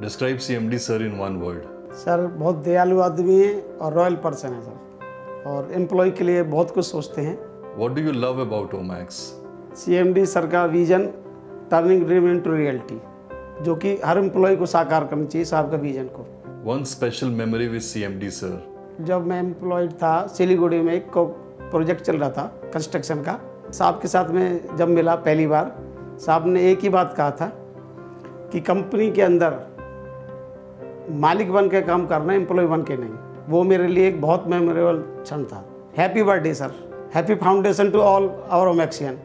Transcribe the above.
Describe CMD sir in one word. Sir बहुत दयालु आदमी हैं और रॉयल पर्सन है सर और एम्प्लॉय के लिए बहुत कुछ सोचते हैं What do you love about Omax? CMD sir का vision turning dream into reality जो कि हर एम्प्लॉय को साकार करना चाहिए साहब का विजन को One special memory with CMD sir. जब मैं एम्प्लॉयड था सिलीगुड़ी में एक प्रोजेक्ट चल रहा था कंस्ट्रक्शन का साहब के साथ में जब मिला पहली बार साहब ने एक ही बात कहा था कि कंपनी के अंदर मालिक बन के काम करना एम्प्लॉय बन के नहीं। वो मेरे लिए एक बहुत मेमोरेबल क्षण था। Happy birthday sir happy foundation to all our Omaxian